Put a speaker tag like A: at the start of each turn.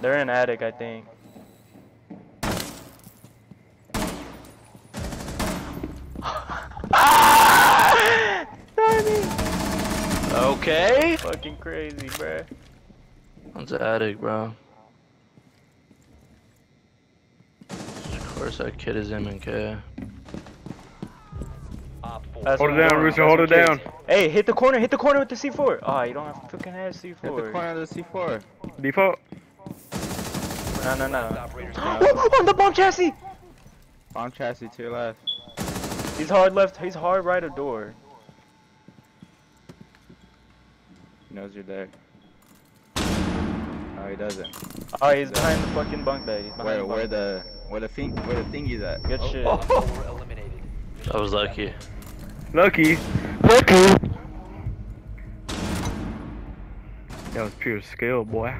A: They're in attic, I think. Ah! Tiny!
B: Okay.
A: Fucking crazy, bruh.
B: One's an addict, bro. Of course, that kid is MK.
A: That's
C: Hold it down,
A: I'm
C: Rooster, hold it
A: That's
C: down.
A: Hey, hit the corner, hit the corner with the C4. Oh, you don't have to fucking have C4.
D: Hit the corner of the C4.
C: Default.
A: No, no, no.
E: Operators
A: On the bomb chassis!
D: Bomb chassis to your left.
A: He's hard left, he's hard right of door.
D: He knows you're there. No, he doesn't.
A: Oh, he's behind the fucking bunk bed. He's behind
D: Where,
A: the
D: where
A: bunk
D: the, where the thing, where the thingy's at?
A: Good shit. Oh.
E: four eliminated.
B: I was lucky.
C: Lucky. Lucky. That was pure skill, boy.